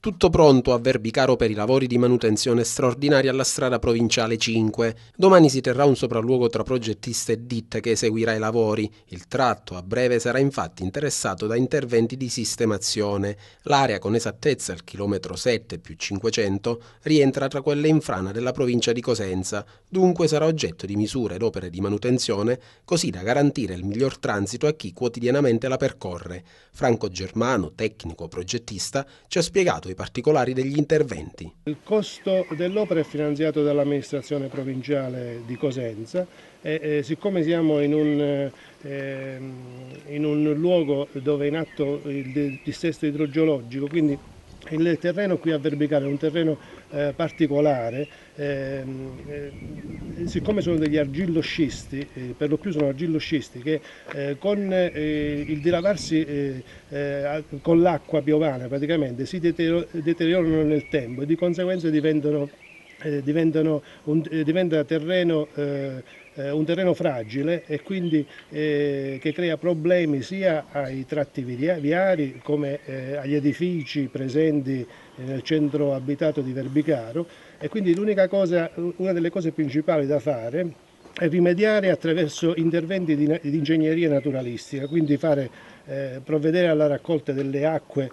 Tutto pronto a Verbicaro per i lavori di manutenzione straordinaria alla strada provinciale 5. Domani si terrà un sopralluogo tra progettista e ditte che eseguirà i lavori. Il tratto a breve sarà infatti interessato da interventi di sistemazione. L'area con esattezza al chilometro 7 più 500 rientra tra quelle in frana della provincia di Cosenza, dunque sarà oggetto di misure ed opere di manutenzione così da garantire il miglior transito a chi quotidianamente la percorre. Franco Germano, tecnico progettista, ci ha spiegato i particolari degli interventi. Il costo dell'opera è finanziato dall'amministrazione provinciale di Cosenza e, e siccome siamo in un, eh, in un, luogo dove è in atto il dissesto idrogeologico, quindi il terreno qui a Verbicare è un terreno eh, particolare, ehm, eh, siccome sono degli argilloscisti, eh, per lo più sono argilloscisti che eh, con eh, il dilavarsi eh, con l'acqua piovana praticamente si deteriorano nel tempo e di conseguenza diventano eh, un, eh, diventa terreno, eh, eh, un terreno fragile e quindi eh, che crea problemi sia ai tratti viari come agli edifici presenti nel centro abitato di Verbicaro. E quindi cosa, una delle cose principali da fare è rimediare attraverso interventi di, ingegneria naturalistica, quindi fare, provvedere alla raccolta delle acque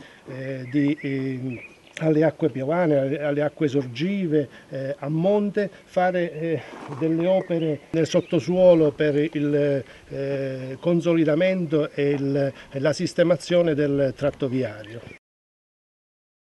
di alle acque piovane, alle acque sorgive, eh, a monte, fare eh, delle opere nel sottosuolo per il eh, consolidamento e, il, e la sistemazione del tratto viario.